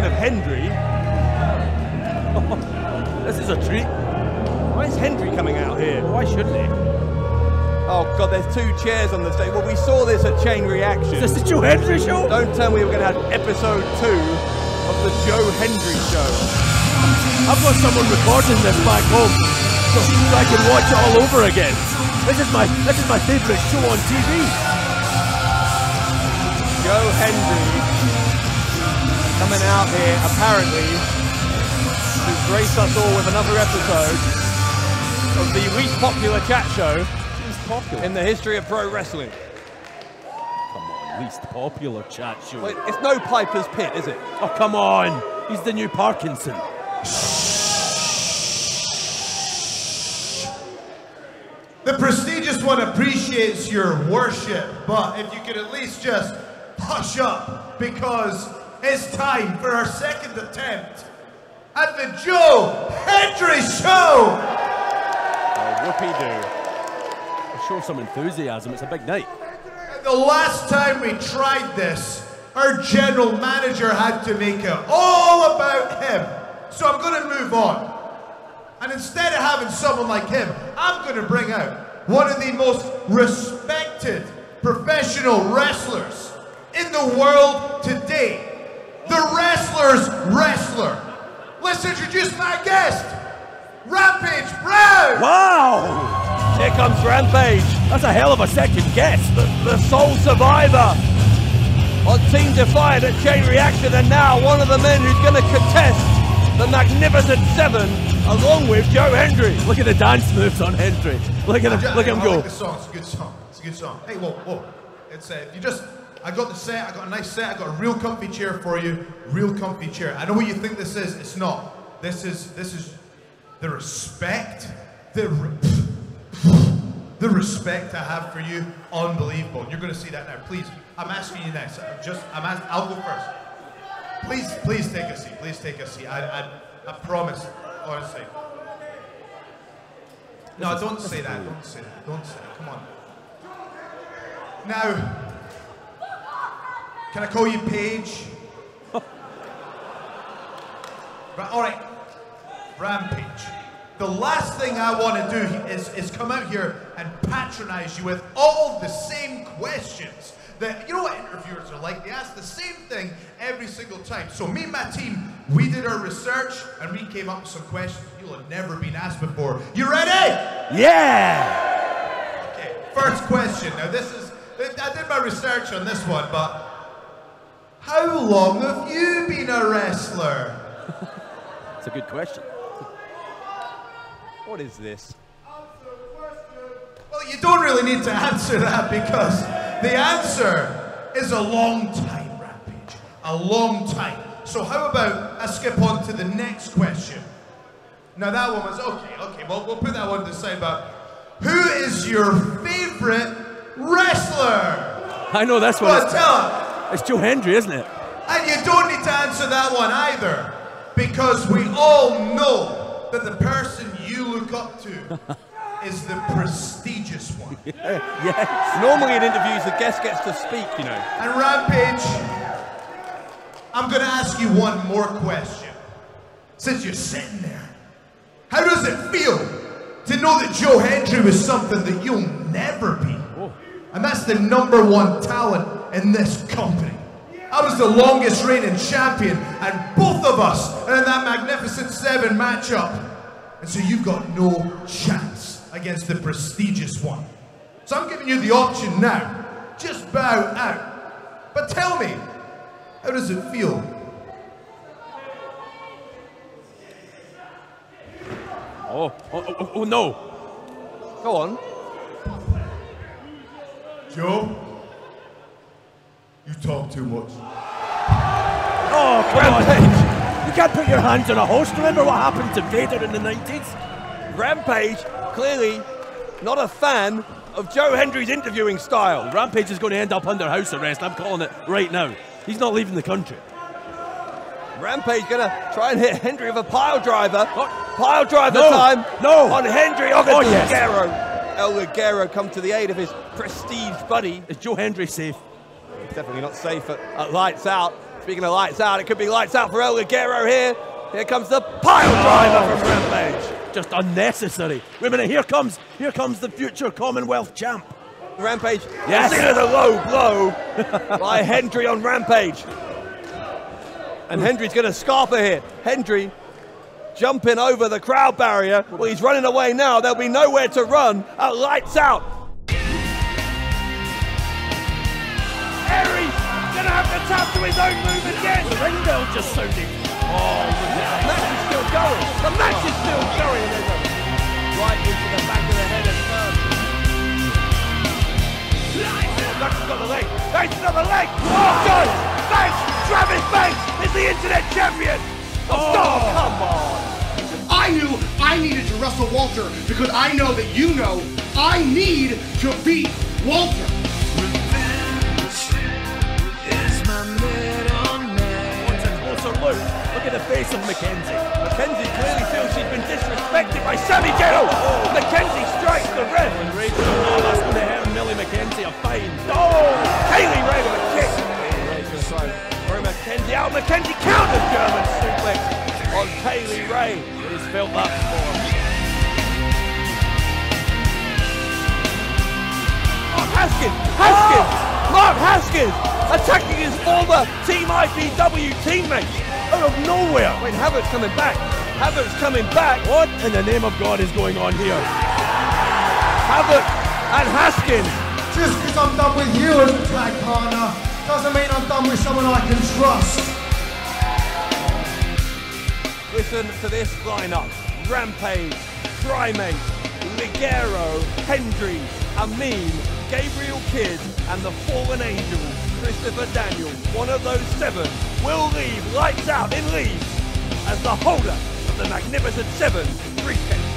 speaking of Hendry, This is a treat. why is Hendry coming out here? Why shouldn't he? Oh god, there's two chairs on the stage. Well, we saw this at Chain Reaction. Is this the Joe Hendry show? Don't tell me we're going to have episode two of the Joe Hendry show. I've got someone recording this back home, so I can watch it all over again. This is my this is my favourite show on TV. Joe Hendry out here apparently to grace us all with another episode of the least popular chat show Popular. in the history of pro wrestling. Come on, least popular chat show. Well, it's no Piper's Pit, is it? Oh come on, he's the new Parkinson. The prestigious one appreciates your worship, but if you could at least just hush up, because it's time for our second attempt at the Joe Hendry Show! Oh, whoopee doo. Show some enthusiasm. It's a big night. The last time we tried this, our general manager had to make it all about him. So I'm going to move on. And instead of having someone like him, I'm going to bring out one of the most respected professional wrestlers in the world today. Let's introduce my guest, Rampage Brown. Wow, Here comes Rampage, that's a hell of a second guess. the, the sole survivor on Team Defiant at Chain Reaction, and now one of the men who's going to contest the Magnificent Seven along with Joe Hendry. Look at the dance moves on Hendry. Look at him. Look at him I go. like the song. It's a good song. It's a good song. Hey, whoa, whoa. It's uh, you just. I got the set. I got a nice set. I got a real comfy chair for you. Real comfy chair. I know what you think this is. It's not. This is. This is the respect. The. Re- the respect I have for you, unbelievable. You're going to see that now. Please, I'm asking you next. I'm just. I'm. Ask, I'll go first. Please, please take a seat. Please take a seat. I. I, I promise. Honestly. No, don't say that. Don't say that. Don't say that. Come on. Now, can I call you Paige? right, all right. Rampage. The last thing I want to do is, is come out here and patronize you with all the same questions. That you know what interviewers are like? They ask the same thing every single time. So me and my team, we did our research and we came up with some questions you'll have never been asked before. You ready? Yeah. Okay, first question. Now, this is, I did my research on this one, but how long have you been a wrestler? It's a good question. What is this? Well, you don't really need to answer that because the answer is a long time, Rampage. A long time. So, how about I skip on to the next question? Now, that one was okay, okay, well, we'll put that one to the side, but who is your favorite wrestler? I know that's on, It's, tell him. It's Joe Hendry, isn't it? And you don't need to answer that one either, because we all know that the person you look up to is the prestigious one. yes. Normally in interviews, the guest gets to speak, you know. And Rampage, I'm going to ask you one more question. Since you're sitting there, how does it feel to know that Joe Hendry was something that you'll never be? Oh. And that's the number one talent in this company. I was the longest reigning champion, and both of us are in that Magnificent Seven matchup. And so you've got no chance against the prestigious one. So I'm giving you the option now. Just bow out. But tell me, how does it feel? Oh, oh, oh, oh no. Go on. Joe? You talk too much. Oh, come on. You can't put your hands on a host. Remember what happened to Vader in the 90s? Rampage, clearly not a fan of Joe Hendry's interviewing style. Rampage is going to end up under house arrest. I'm calling it right now. He's not leaving the country. Rampage gonna try and hit Hendry with a pile driver. Oh. Pile driver No, time. no. On Hendry. Oh, Oh, oh yes. Ligero. El Ligero come to the aid of his prestige buddy. Is Joe Hendry safe? Definitely not safe at, at lights out. Speaking of lights out, it could be lights out for El Ligero here. Here comes the pile driver from Rampage. Just unnecessary. Wait a minute, here comes, here comes the future Commonwealth champ. Rampage. Yes. Yes. a low blow by Hendry on Rampage. And Hendry's going to scarper here. Hendry jumping over the crowd barrier. Well, he's running away now. There'll be nowhere to run. At lights out. To tap to his own move again. The bell just sounded. Oh, The match is still going. The match is still going. Right into the back of the head of Thurman. Ducky's oh, got the leg. Banks another leg. Oh, God! Banks! Travis Banks is the internet champion. Oh, come on. I knew I needed to wrestle Walter because I know that you know I need to beat Walter. Look? At the face of McKenzie. McKenzie clearly feels she's been disrespected by Sammy Ghetto. Oh. McKenzie strikes the ref. And Rachel, oh, that's going to earn Millie McKenzie a fine. Oh, Kay Lee Ray with a kick. Ray's going to try and throw McKenzie out. McKenzie counters German suplex on Kay Lee Ray. He's felt that before. Mark Haskins! Haskins! Oh! Mark Haskins attacking his former Team IPW teammate. Out of nowhere. Wait, Havoc's coming back. Havoc's coming back. What in the name of God is going on here? Havoc and Haskins. Just because I'm done with you as a tag partner doesn't mean I'm done with someone I can trust. Listen to this lineup. Rampage, Primate, Ligero, Hendry, Amin, Gabriel Kidd, and the Fallen Angel, Christopher Daniels. One of those seven will leave lights out in Leeds as the holder of the Magnificent Seven briefcase.